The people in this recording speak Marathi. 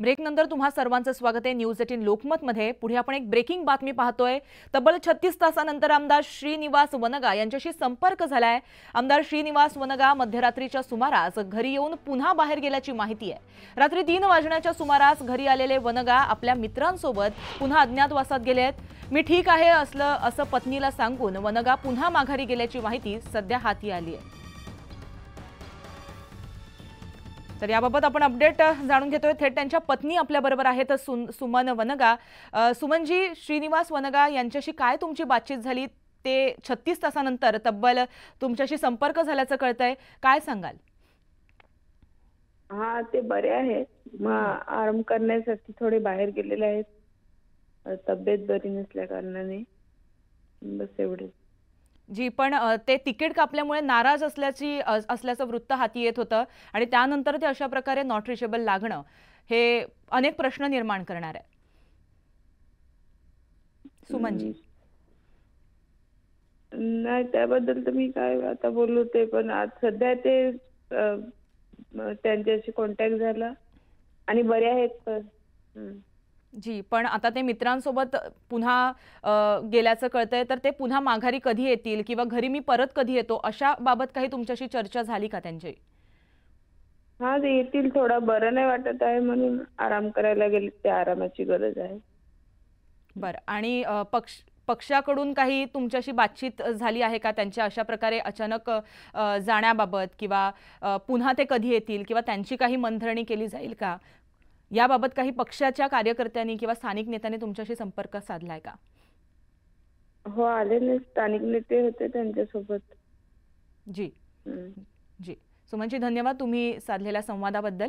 ब्रेकनंतर तुम्हा सर्वांचं स्वागत आहे. न्यूज एटीन लोकमतमध्ये. पुढे आपण एक ब्रेकिंग बातमी पाहतोय. तब्बल छत्तीस तासानंतर आमदार श्रीनिवास वनगा यांच्याशी संपर्क झालाय. आमदार श्रीनिवास वनगा मध्यरात्रीच्या सुमारास घरी येऊन पुन्हा बाहेर गेल्याची माहिती आहे. रात्री तीन वाजण्याच्या सुमारास घरी आलेले वनगा आपल्या मित्रांसोबत पुन्हा अज्ञातवासात गेले आहेत. मी ठीक आहे असलं असं पत्नीला सांगून वनगा पुन्हा माघारी गेल्याची माहिती सध्या हाती आली आहे. तर याबाबत आपण अपडेट जाणून घेतोय. थेट त्यांच्या पत्नी आपल्या बरोबर आहेत सुमन वनगा. सुमनजी श्रीनिवास वनगा यांच्याशी काय तुमची बातचीत झाली? ते छत्तीस तासानंतर तब्बल तुमच्याशी संपर्क झाल्याचं कळतंय. काय सांगाल? हा ते बरे आहेत आराम करण्यासाठी थोडे बाहेर गेलेले आहेत. तब्येत बरी नसल्या कारणाने. बस एवढे जी पण ते तिकीट कापल्यामुळे नाराज असल्याची असल्याचं वृत्त हाती येत होतं आणि त्यानंतर ते अशा प्रकारे नॉट रिचेबल लागणं हे अनेक प्रश्न निर्माण करणार आहे सुमनजी. नाही त्याबद्दल तर मी काय आता बोलू ते पण आज सध्या ते त्यांच्याशी कॉन्टॅक्ट झाला आणि बरे आहेत पण. जी पण आता ते मित्रांसोबत पुन्हा गेल्याचं कळतंय तर ते पुन्हा माघारी कधी येतील किंवा घरी मी परत कधी येतो अशा बाबत काही तुमच्याशी चर्चा झाली का त्यांची? हा ते येतील थोडा बरं नाही वाटत आहे म्हणून आराम करायला गेले ते आरामाची गरज आहे. बरं आणि पक्ष पक्षाकडून काही तुमच्याशी बातचीत झाली आहे का त्यांच्या अशा प्रकारे अचानक जाण्याबाबत किंवा पुन्हा ते कधी येतील किंवा त्यांची काही मंथरणी केली जाईल का? याबाबत काही पक्षाच्या कार्यकर्त्यांनी किंवा स्थानिक नेत्यांनी तुमच्याशी संपर्क साधलाय का? हो आलेले स्थानिक नेते होते त्यांच्यासोबत. जी. जी. सुमनजी धन्यवाद तुम्ही साधलेल्या संवादाबद्दल.